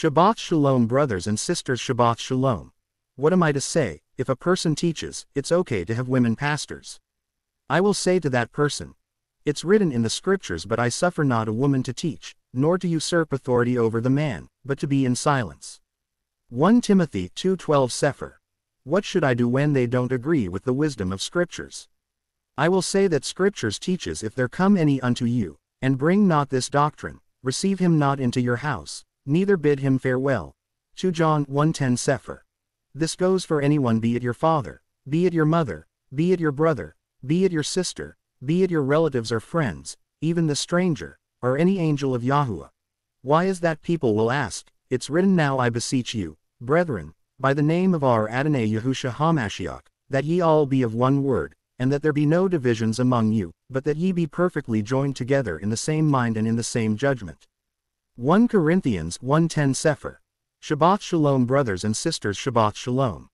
Shabbat Shalom brothers and sisters Shabbat Shalom. What am I to say, if a person teaches, it's okay to have women pastors? I will say to that person, It's written in the scriptures but I suffer not a woman to teach, nor to usurp authority over the man, but to be in silence. 1 Timothy 2.12 Sefer. What should I do when they don't agree with the wisdom of scriptures? I will say that scriptures teaches if there come any unto you, and bring not this doctrine, receive him not into your house, neither bid him farewell. 2 John 1.10 Sefer. This goes for anyone be it your father, be it your mother, be it your brother, be it your sister, be it your relatives or friends, even the stranger, or any angel of Yahuwah. Why is that people will ask, it's written now I beseech you, brethren, by the name of our Adonai Yahusha HaMashiach, that ye all be of one word, and that there be no divisions among you, but that ye be perfectly joined together in the same mind and in the same judgment. 1 Corinthians 1.10 Sefer. Shabbat Shalom brothers and sisters Shabbat Shalom.